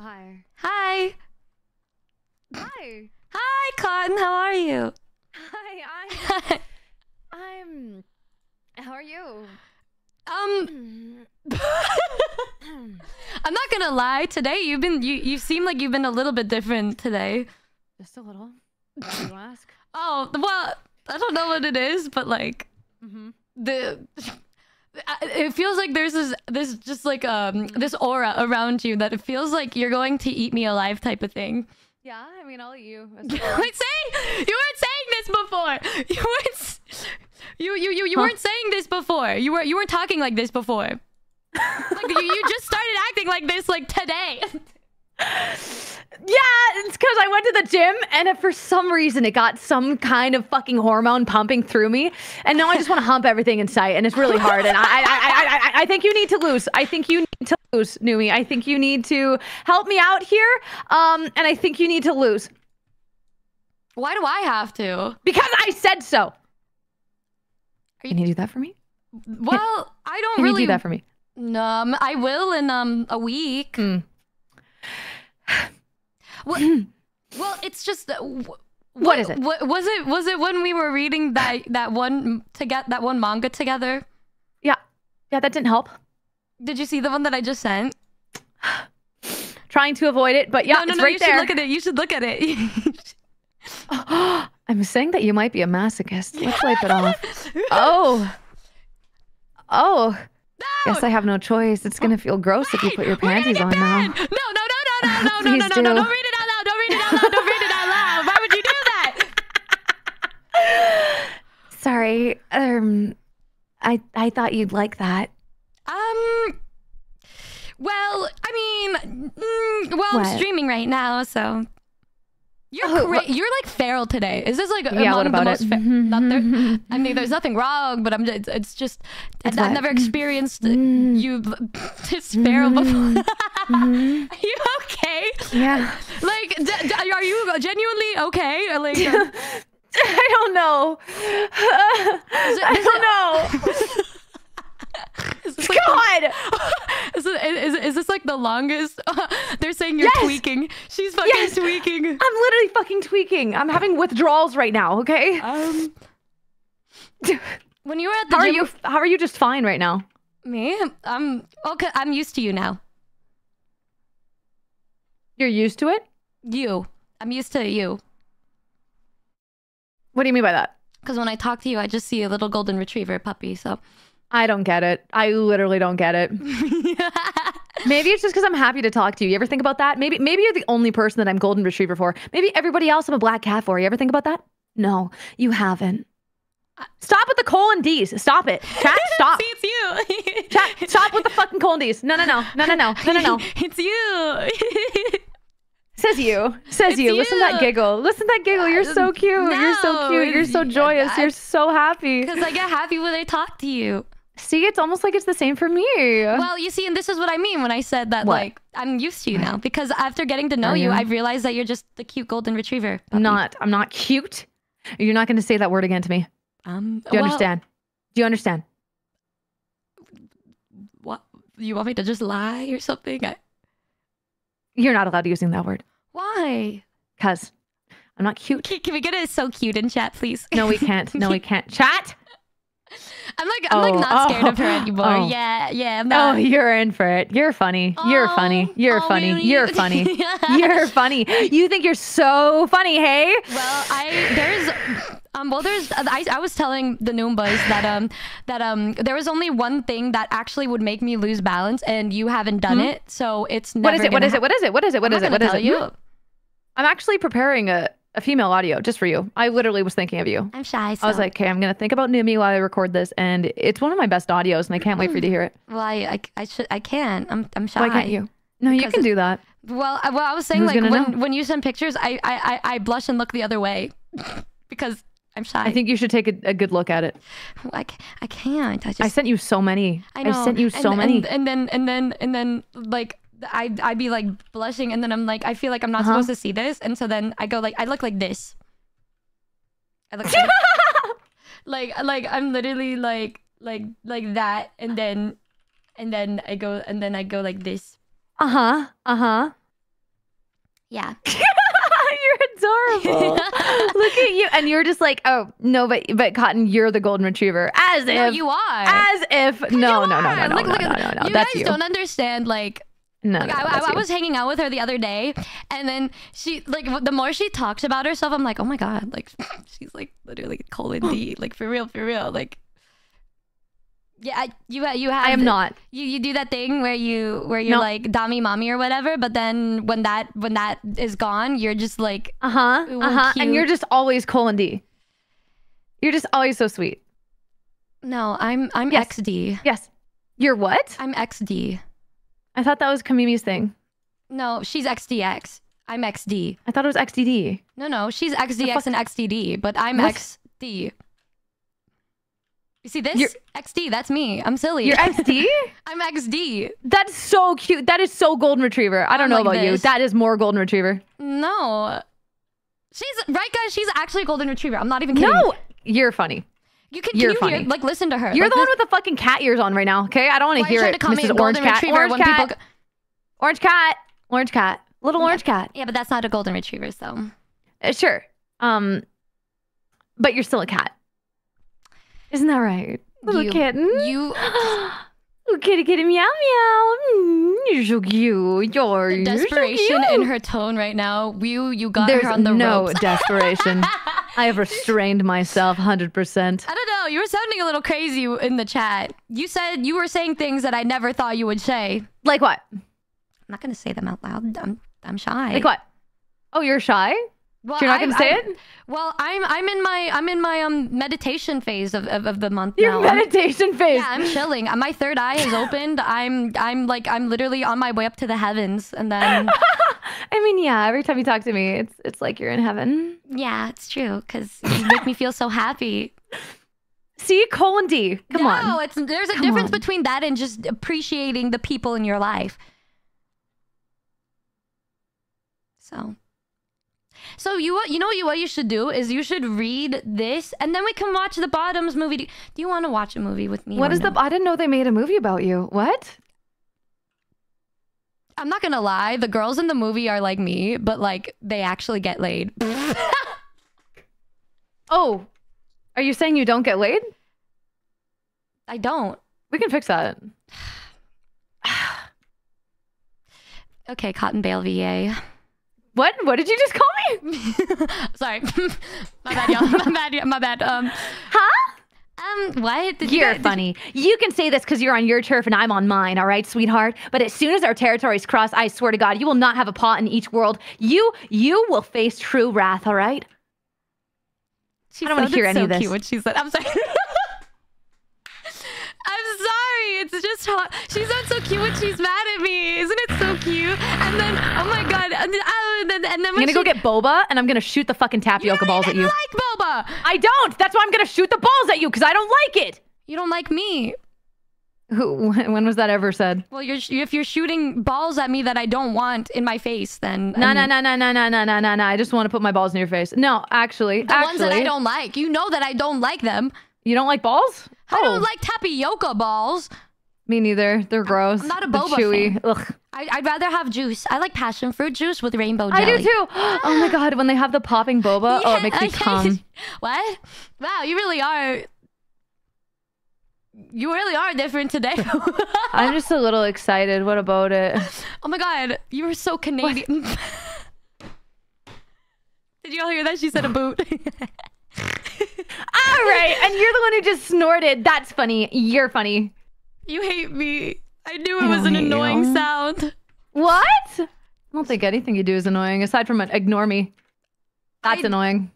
Hi. Hi. Hi. Hi, Cotton. How are you? Hi. I'm. I'm. How are you? um, I'm not gonna lie. Today you've been you you seem like you've been a little bit different today. Just a little. You ask? Oh well, I don't know what it is, but like Mm-hmm. the. It feels like there's this, this just like um this aura around you that it feels like you're going to eat me alive type of thing. Yeah. I mean, I'll eat you. You weren't saying you weren't saying this before. You weren't you you you, you Huh? weren't saying this before. You were you weren't talking like this before. Like you, you just started acting like this like today. Yeah, it's because I went to the gym and if for some reason it got some kind of fucking hormone pumping through me, and now I just want to hump everything in sight, and it's really hard. And I, I, I, I, I, think you need to lose. I think you need to lose, Numi. I think you need to help me out here. Um, and I think you need to lose Why do I have to? because I said so. Are you... Can you do that for me? Well, I don't Can really. you do that for me? Um, I will in um a week. Hmm. What? well, it's just. uh, wh- What is it? What, was it? Was it when we were reading that that one to get that one manga together? Yeah, yeah, that didn't help. Did you see the one that I just sent? Trying to avoid it, but yeah, no, no, it's no. right you there. should look at it. You should look at it. I'm saying that you might be a masochist. Let's wipe it off. Oh. Oh. Guess I have no choice. It's gonna feel gross if you put your panties on now. No, no, no, no, no, no, no, no, no, no, no. do. Don't read it out loud. Don't read it out loud. Don't read it out loud. Why would you do that? Sorry. Um I I thought you'd like that. Um. Well, I mean, mm, well, What? I'm streaming right now, so you're Oh, cra- you're like feral today. Is this like Yeah, among the it? most? Fa- not there. I mean, there's nothing wrong, but I'm. Just, it's just It's I've never experienced Mm. you this feral before. Mhm. Are you okay? Yeah. Like, d- d- are you genuinely okay? Like, I don't know. I don't know. Is this like God. Is, it, is, is this like the longest? they're saying you're Yes! tweaking. She's fucking Yes! tweaking. I'm literally fucking tweaking. I'm having withdrawals right now, okay? Um, when you were at the How are you how are you just fine right now? me, I'm okay. I'm used to you now. You're used to it? You, I'm used to you. What do you mean by that? Because when I talk to you, I just see a little golden retriever puppy. So I don't get it. I literally don't get it. Maybe it's just because I'm happy to talk to you. You ever think about that? Maybe maybe you're the only person that I'm golden retriever for. Maybe everybody else I'm a black cat for. You ever think about that? No, you haven't. Stop with the colon D's. Stop it. Chat, stop. see, it's you. Chat, stop with the fucking colon D's. No, no, no. No, no, no. No, no, no. it's you. Says you. Says It's you. Listen to that giggle. Listen to that giggle. You're so cute. You're so cute. You're so joyous. You're so happy. Because I get happy when I talk to you. See, it's almost like it's the same for me. Well, you see, and this is what I mean when I said that, What? like, I'm used to you now. Because after getting to know Are you, you? I've realized that you're just the cute golden retriever. I'm puppy. not. I'm not cute. You're not going to say that word again to me. Um, Do you well, understand? Do you understand? What? You want me to just lie or something? I, You're not allowed using that word why? because I'm not cute. Can, can we get it so cute in chat, please? No, we can't. No, we can't. Chat. I'm like, I'm like Oh, not scared of her oh, anymore. oh. Yeah, yeah. I'm Oh, you're in for it. You're funny. You're Oh, funny. You're oh, funny. You're funny. You're funny. You think you're so funny, hey? Well, I there's um well there's I, I was telling the Noombas that um that um there was only one thing that actually would make me lose balance and you haven't done it so it's never? What is it? What gonna it? What is it? What is it? What is it? What is tell it? you. Hmm? I'm actually preparing a, a female audio just for you. I literally was thinking of you. I'm shy. So. I was like, okay, I'm gonna think about Numi while I record this, and it's one of my best audios, and I can't wait for you to hear it. well, I I, I should I can I'm I'm shy. Why can't you? No, you can do that. Well, I, well, I was saying Who's like when know? when you send pictures, I I I, I blush and look the other way because I'm shy. I think you should take a, a good look at it. I, I can't. I just I sent you so many. I know. I sent you so and, many. And, then and then and then like I I'd be like blushing and then I'm like I feel like I'm not Uh-huh. supposed to see this and so then I go like I look like this. I look like, like like I'm literally like like like that and then and then I go and then I go like this. Uh huh. Uh huh. Yeah. you're adorable. Look at you, and you're just like, oh no, but but Cotton, you're the golden retriever, as no, if you are. as if no, no, no, no, no, Look, no, look no, at no, no, you that's guys you. don't understand. Like, No, like no, I, no, I, I was hanging out with her the other day, and then she like the more she talks about herself, I'm like, oh my god, like she's like literally colon D, like for real, for real, like. Yeah, I- you you have. I am not. You you do that thing where you where you're No. like dummy mommy or whatever, but then when that when that is gone, you're just like Uh huh. Uh huh. And you're just always colon D. You're just always so sweet. no, I'm I'm Yes. XD. Yes. You're what? I'm XD. I thought that was Kamimi's thing. No, she's XDX. I'm XD. I thought it was XDD. No, no, she's XDX and XDD, but I'm What? XD. You see this? You're- XD, that's me. I'm silly. You're XD? I'm XD. That's so cute. That is so golden retriever. I don't I'm know like about you. That is more golden retriever. No. She's right, guys. She's actually a golden retriever. I'm not even kidding. No, you're funny. You can. you're can you hear? funny. Like, listen to her. You're like, the one with the fucking cat ears on right now. Okay, I don't want to hear it, to call Mrs. Orange Cat. Orange when cat. people? Orange cat. Orange cat. Little orange cat. Yeah, but that's not a golden retriever, so. Uh, sure. Um, but you're still a cat. Isn't that right? Little You- kitten. You. Little kitty kitty meow meow. Mm, you're so cute. You're, The you're so desperation in her tone right now. You you got There's her on the no ropes. desperation. I have restrained myself 100%. I don't know. You were sounding a little crazy in the chat. You said you were saying things that I never thought you would say. Like what? I'm not gonna say them out loud. I'm I'm shy. Like what? Oh, you're shy? Well, You're not gonna say I'm- it? Well, I'm I'm in my I'm in my um meditation phase of, of, of the month Your now. I'm- meditation phase. yeah, I'm chilling. My third eye has opened. I'm I'm like I'm literally on my way up to the heavens, and then I mean, yeah. Every time you talk to me, it's it's like you're in heaven. yeah, it's true because you make me feel so happy. See, colon D. Come no, on. it's there's a Come difference on. between that and just appreciating the people in your life. So, so you what you know what you what you should do is you should read this and then we can watch the Bottoms movie. Do you want to watch a movie with me? What is no? the? I didn't know they made a movie about you. What? I'm not gonna lie, the girls in the movie are like me, but like they actually get laid. Oh, are you saying you don't get laid? I don't. We can fix that. Okay, Cotton Bale VA. What? What did you just call me? Sorry, my bad, y'all. My bad. My bad. Um, Huh? Um, what? Did you You're guys- funny. You can say this because you're on your turf and I'm on mine, all right, sweetheart? But as soon as our territories cross, I swear to God, you will not have a paw in each world. You, you will face true wrath, all right? She I don't wanna sounded hear any so of this. Cute when she said, "I'm sorry." I'm sorry. It's just hot. She sounds so cute when she's mad at me. Isn't it so cute? And then, oh my god, and then, oh, and then, and then I'm gonna go get boba and I'm gonna shoot the fucking tapioca you balls at you. even like boba. I don't. That's why I'm gonna shoot the balls at you because I don't like it. You don't like me. Who? When was that ever said? Well, you're if you're shooting balls at me that I don't want in my face, then No, no, no, no, no, no, no, no, no, no. I just want to put my balls in your face. No, actually, The ones that I don't like. You know that I don't like them. you don't like balls? I Oh, don't like tapioca balls. Me neither. They're gross. I'm not a They're boba chewy. fan. Ugh. I, I'd rather have juice. I like passion fruit juice with rainbow jelly. I do too. Oh my god, when they have the popping boba, oh, it makes me Yeah, come. what? Wow, you really are. You really are different today. I'm just a little excited. What about it? oh my god, you were so Canadian. Did you all hear that? She said a boot. All right, and you're the one who just snorted. That's funny. You're funny. You hate me. I knew I it was an annoying you. sound. What? I don't think anything you do is annoying aside from an ignore me. That's I- annoying.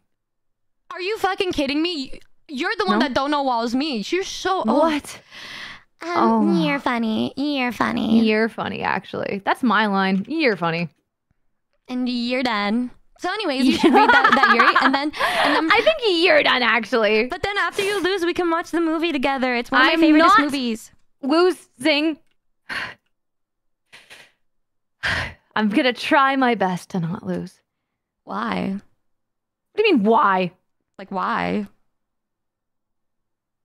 Are you fucking kidding me? You're the one No. that don't know walls me. You're so. What? Um, Oh. You're funny. You're funny. You're funny, actually. That's my line. You're funny. and you're done. So, anyways, you should read that, that Yuri, and then and then I think you're done, actually. But then after you lose, we can watch the movie together. It's one of my I'm favorite movies. Losing. I'm gonna try my best to not lose. Why? What do you mean, why? Like why?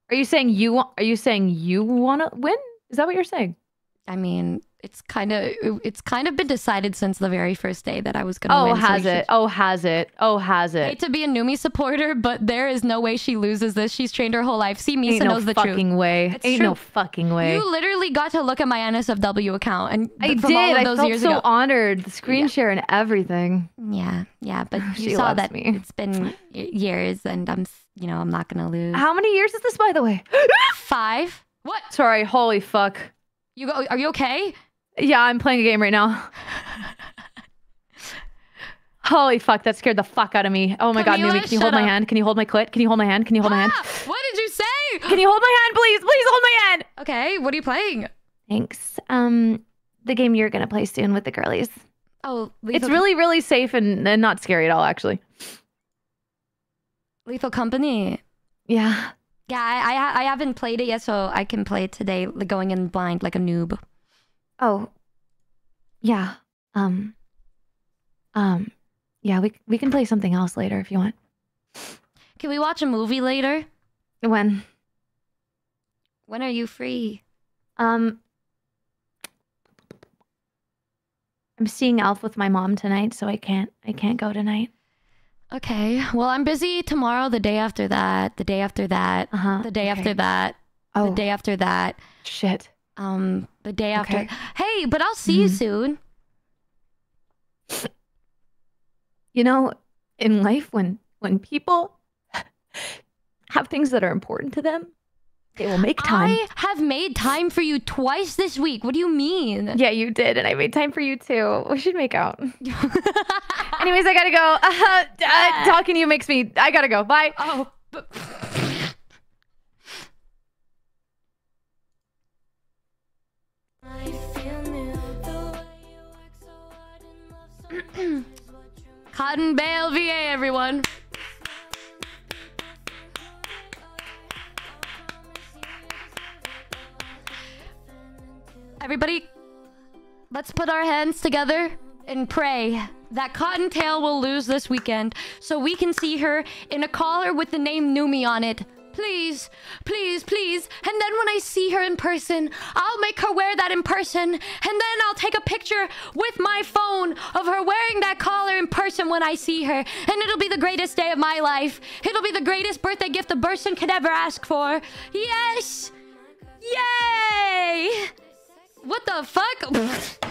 Are you saying you want? Are you saying you want to win? Is that what you're saying? I mean, it's kind of it's kind of been decided since the very first day that I was gonna Oh, win. so has we it? should- Oh, has it? Oh, has it? I hate to be a Numi supporter, but there is no way she loses this. She's trained her whole life. See, Misa Ain't no knows the truth. fucking way. It's Ain't true. no fucking way. You literally got to look at my NSFW account, and I did. all of I felt years so ago. honored. The screen share and everything. Yeah, yeah, but you She saw that me. it's been years, and I'm, you know, I'm not gonna lose. How many years is this, by the way? Five? What? Sorry. Holy fuck. You go? Are you okay? Yeah, I'm playing a game right now. Holy fuck, that scared the fuck out of me. Oh my god, Camila, Numi, can you hold shut my hand? Can you hold my clit? Can you hold my hand? Can you hold my hand? Ah, what did you say? Can you hold my hand, please? Please hold my hand. Okay, what are you playing? Thanks. Um, the game you're gonna play soon with the girlies. Oh, It's really, really safe and, and not scary at all, actually. Lethal Company. Yeah. Yeah, I, I ha- I haven't played it yet, so I can play it today, like going in blind like a noob. Oh. Yeah. Um. Um. Yeah, we we can play something else later if you want. Can we watch a movie later? When? When are you free? Um. I'm seeing Elf with my mom tonight, so I can't I can't go tonight. Okay. Well, I'm busy tomorrow, the day after that, the day after that, Uh huh. the day after that, Oh the day after that, shit. Um, the day after. Okay. Hey, but I'll see you Mhm. soon. You know, in life, when when people have things that are important to them, they will make time. I have made time for you twice this week. What do you mean? Yeah, you did, and I made time for you too. We should make out. Anyways, I gotta go. Uh, uh, talking to you makes me. I gotta go. Bye. oh. Cotton Bale VA, everyone. Everybody, let's put our hands together and pray that Cottontail will lose this weekend so we can see her in a collar with the name Numi on it. Please, please, please. And then when I see her in person, I'll make her wear that in person. And then I'll take a picture with my phone of her wearing that collar in person when I see her. And it'll be the greatest day of my life. It'll be the greatest birthday gift a person could ever ask for. Yes! Yay! What the fuck?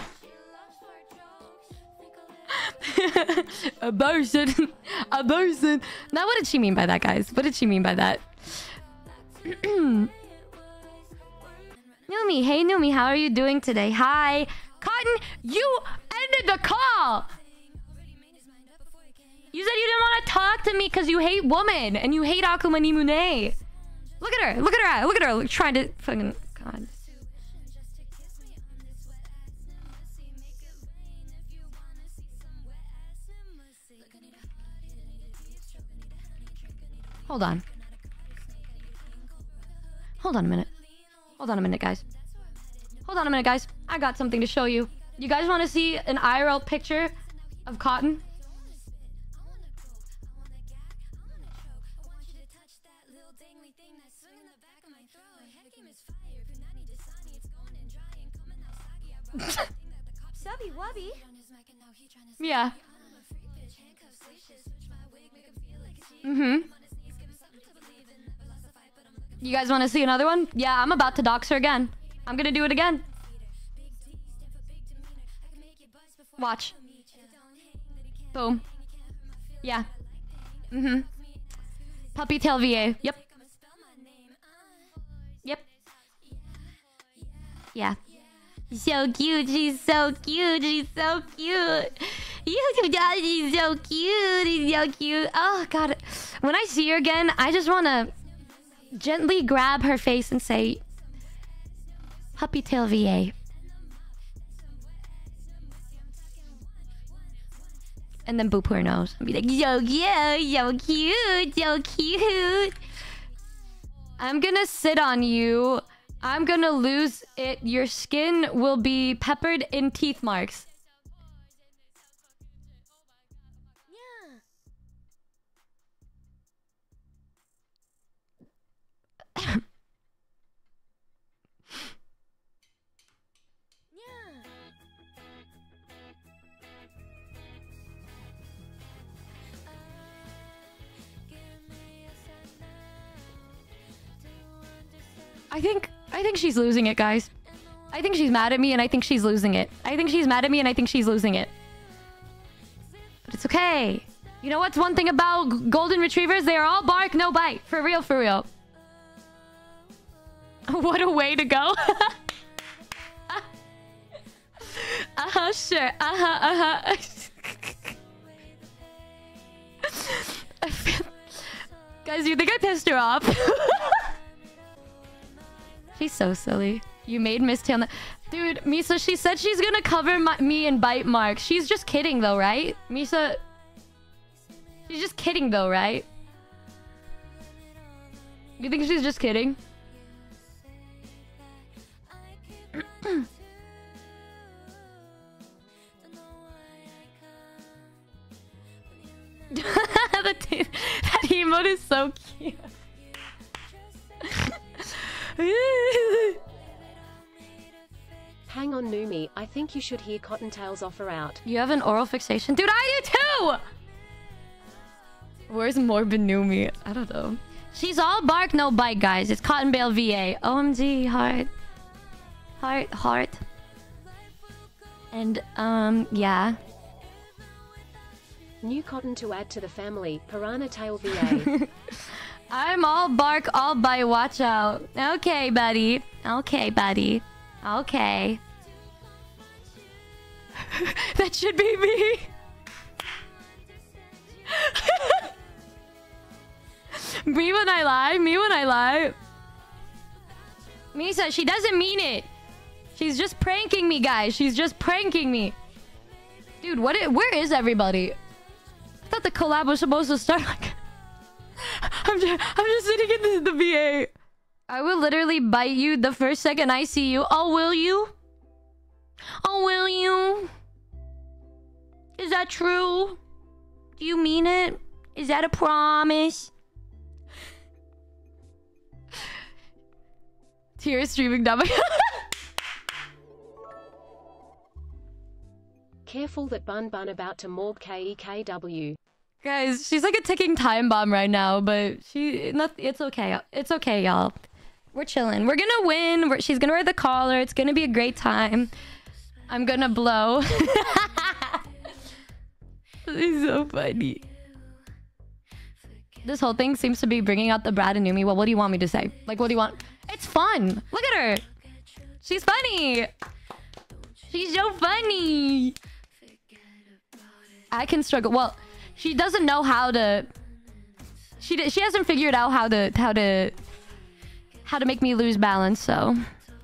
a person. A person. Now, what did she mean by that, guys? What did she mean by that? Numi, hey Numi, how are you doing today? Hi. Cotton, you ended the call! You said you didn't want to talk to me because you hate woman and you hate Akuma Nihmune. Look at her. Look at her. Look at her. Like, trying to fucking. God. Hold on. Hold on a minute. Hold on a minute, guys. Hold on a minute, guys. I got something to show you. You guys want to see an IRL picture of Cotton? Subby Wubby. Yeah. Mm-hmm. You guys want to see another one? Yeah, I'm about to dox her again. I'm gonna do it again. Watch. Boom. Yeah. Mm-hmm. Puppy tail VA. Yep. Yep. Yeah. So cute. She's so cute. She's so cute. You she's so cute. She's so cute. Oh god. When I see her again, I just wanna gently grab her face and say, "Puppy tail VA." And then boop her nose and be like, "Yo, yo, yo, cute, yo, cute." I'm gonna sit on you. I'm gonna lose it. Your skin will be peppered in teeth marks. I think I think she's losing it, guys. I think she's mad at me and I think she's losing it. I think she's mad at me and I think she's losing it. But it's okay. You know what's one thing about golden retrievers? They are all bark, no bite. For real, for real. what a way to go. uh-huh, sure. Uh-huh, uh-huh. Guys, you think I pissed her off? She's so silly. You made Miss Tail. Dude, Misa, she said she's gonna cover my, me in bite marks. She's just kidding though, right? Misa... She's just kidding though, right? You think she's just kidding? that, that emote is so cute. Hang on, Numi. I think you should hear Cottontail's offer out. you have an oral fixation? Dude, I do too! Where's Morbid Numi? I don't know. She's all bark, no bite, guys. It's Cotton Bale VA. OMG, heart. Heart, heart. And, um, yeah. New cotton to add to the family. Piranha Tail VA. I'm all bark, all bite. Watch out. Okay, buddy. Okay, buddy. Okay. that should be me. me when I lie. Me when I lie. Misa, she doesn't mean it. She's just pranking me, guys. She's just pranking me. Dude, what? i- where is everybody? I thought the collab was supposed to start like. I'm just, I'm just sitting in the, the VA. I will literally bite you the first second I see you. Oh, will you? Oh, will you? Is that true? Do you mean it? Is that a promise? Tears streaming down my. Careful that Bun Bun about to morb E KEKW. Guys, she's like a ticking time bomb right now, but she not it's okay. It's okay, y'all. We're chilling. We're gonna win. We're, she's gonna wear the collar. It's gonna be a great time. I'm gonna blow. It's so funny. This whole thing seems to be bringing out the Brad and Numi. Well, what do you want me to say? Like, what do you want? It's fun. Look at her. She's funny. She's so funny. I can struggle. Well, she doesn't know how to. She she hasn't figured out how to how to how to make me lose balance. So,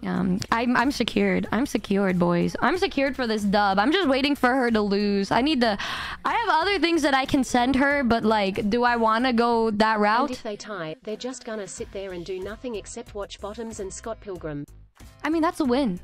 um, I'm I'm secured. I'm secured, boys. I'm secured for this dub. I'm just waiting for her to lose. I need to. I have other things that I can send her, but like, do I want to go that route? And route? if they tie, they're just gonna sit there and do nothing except watch Bottoms and Scott Pilgrim. I mean, that's a win.